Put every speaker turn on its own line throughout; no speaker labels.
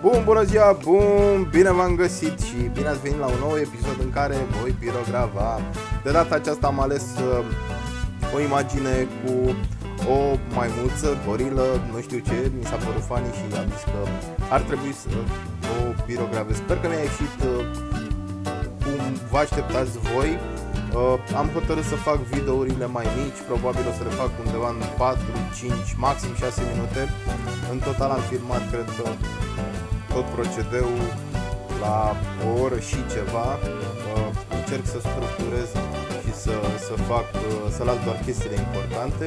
Bun, bună ziua, bun, bine v-am găsit și bine ați venit la un nou episod în care voi pirograva. De data aceasta am ales uh, o imagine cu o maimuță, gorilă, nu știu ce, mi s-a părut funny și am zis că ar trebui să o pirogravez. Sper că mi-a ieșit uh, cum vă așteptați voi. Uh, am hotărât să fac videourile mai mici, probabil o să le fac undeva în 4, 5, maxim 6 minute. În total am filmat, cred că tot procedeul la o oră și ceva. Uh, încerc să structurez și să, să fac, uh, să las doar chestiile importante.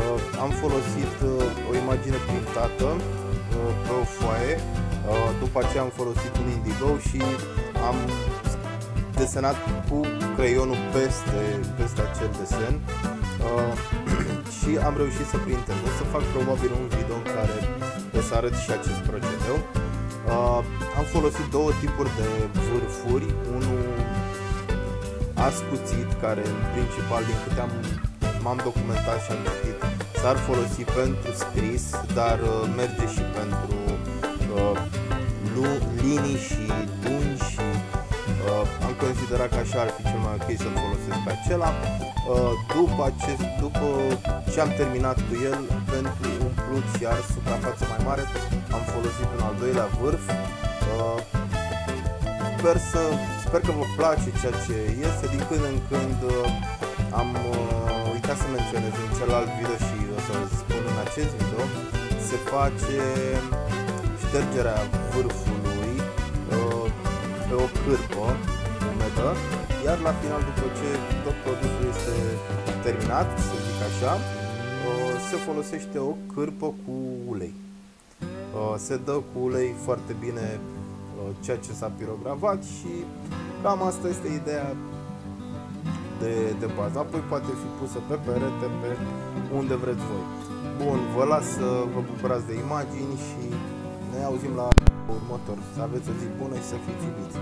Uh, am folosit uh, o imagine printată uh, pe o foaie, uh, după aceea am folosit un indigo și am desenat cu creionul peste, peste acel desen uh, și am reușit să printez. O să fac probabil un video în care o să arăt și acest procedeu. Uh, am folosit două tipuri de vârfuri, unul ascuțit, care în principal din câte am, m-am documentat și am citit, s-ar folosi pentru scris, dar uh, merge și pentru uh, lu- linii și lungi și uh, am considerat că așa ar fi cel mai ok să-l folosesc pe acela. Uh, după, acest, după ce am terminat cu el, pentru umplut iar suprafață mai mare, am folosit un al doilea vârf. Uh, sper, să, sper că vă place ceea ce este. Din când în când uh, am uh, uitat să menționez în celălalt video și o să spun în acest video, se face ștergerea vârfului uh, pe o cârpă umedă, iar la final, după ce tot produsul este terminat, să zic așa, uh, se folosește o cârpă cu ulei. Uh, se dă cu ulei foarte bine uh, ceea ce s-a pirogravat și cam asta este ideea de, de bază. Apoi poate fi pusă pe perete, pe unde vreți voi. Bun, vă las să vă bucurați de imagini și ne auzim la următor. Să aveți o zi bună și să fiți iubiți.